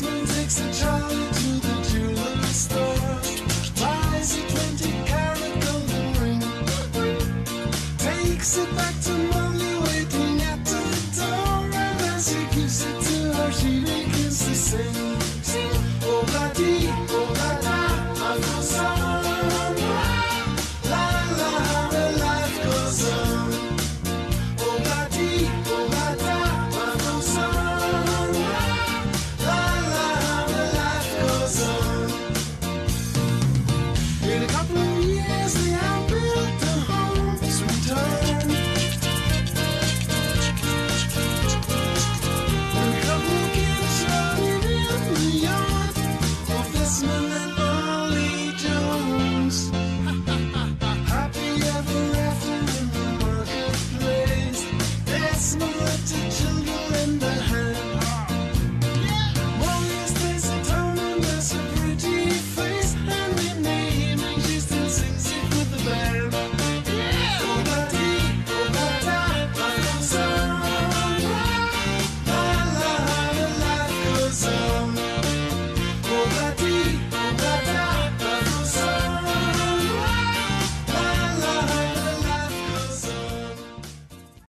wise takes a child to the jeweler's store. Buys a 20 carat golden ring. Takes it back to Molly waiting at the door. And as he gives it to her, she begins to sing.